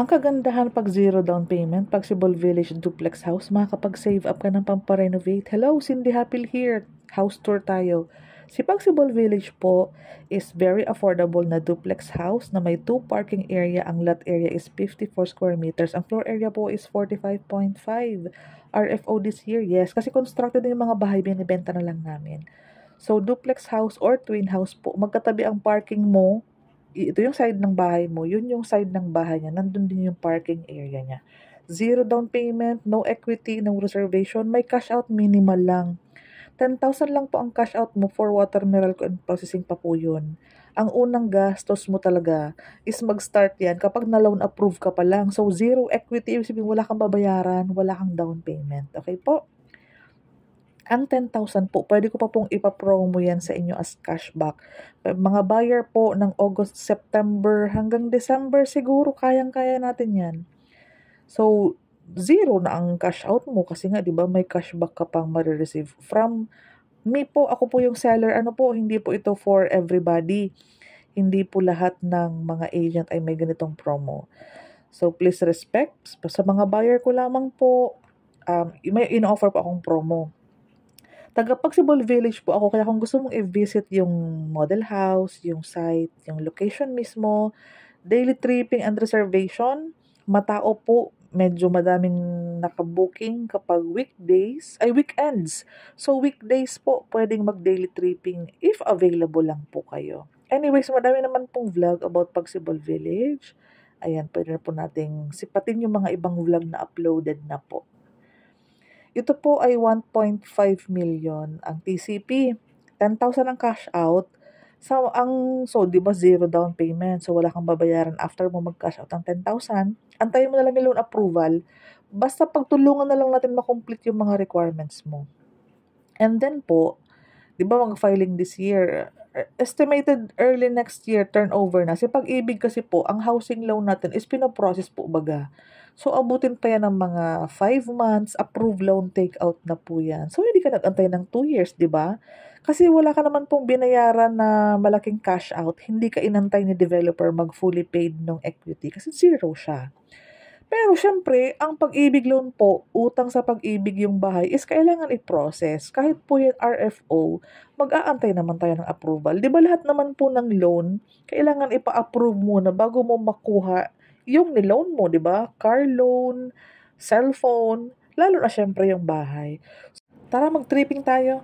Ang kagandahan pag zero down payment, pag Cebu Village Duplex House, makakapag-save up ka ng pamparenovate. Hello, Cindy Happy here. House tour tayo. Si Pagsibol Village po is very affordable na duplex house na may two parking area. Ang lot area is 54 square meters. Ang floor area po is 45.5. RFO this year, yes. Kasi constructed yung mga bahay, binibenta na lang namin. So, duplex house or twin house po, magkatabi ang parking mo ito yung side ng bahay mo, yun yung side ng bahay niya, nandun din yung parking area niya. Zero down payment, no equity, no reservation, may cash out minimal lang. 10,000 lang po ang cash out mo for water miracle and processing pa po yun. Ang unang gastos mo talaga is mag-start yan kapag na-loan approve ka pa lang. So, zero equity, ibig sabihin wala kang babayaran, wala kang down payment. Okay po? Ang 10,000 po, pwede ko pa pong ipapromo yan sa inyo as cashback. Mga buyer po ng August, September hanggang December siguro kayang-kaya natin yan. So, zero na ang cash out mo kasi nga 'di ba may cashback ka pang ma-receive from me po. Ako po yung seller. Ano po hindi po ito for everybody. Hindi po lahat ng mga agent ay may ganitong promo. So please respect sa mga buyer ko lamang po. Um, may in-offer po akong promo taga Pagsibol Village po ako. Kaya kung gusto mong i-visit yung model house, yung site, yung location mismo, daily tripping and reservation, matao po, medyo madaming nakabooking kapag weekdays, ay weekends. So weekdays po, pwedeng mag-daily tripping if available lang po kayo. Anyways, madami naman pong vlog about Pagsibol Village. Ayan, pwede na po nating sipatin yung mga ibang vlog na uploaded na po. Ito po ay 1.5 million ang TCP. 10,000 ang cash out. So, ang, so, di ba, zero down payment. So, wala kang babayaran after mo mag-cash out ng 10,000. Antayin mo na lang yung loan approval. Basta pagtulungan na lang natin makomplete yung mga requirements mo. And then po, di ba, mag-filing this year, estimated early next year turnover na. Si pag-ibig kasi po, ang housing loan natin is pinoprocess po baga. So, abutin pa yan ng mga 5 months, approved loan take out na po yan. So, hindi ka nag-antay ng 2 years, di ba? Kasi wala ka naman pong binayaran na malaking cash out. Hindi ka inantay ni developer mag fully paid ng equity kasi zero siya. Pero syempre, ang pag-ibig loan po, utang sa pag-ibig yung bahay is kailangan i-process. Kahit po yung RFO, mag-aantay naman tayo ng approval. Di ba lahat naman po ng loan, kailangan ipa-approve muna bago mo makuha yung niloan mo, di ba? Car loan, cellphone, lalo na syempre yung bahay. Tara, mag-tripping tayo.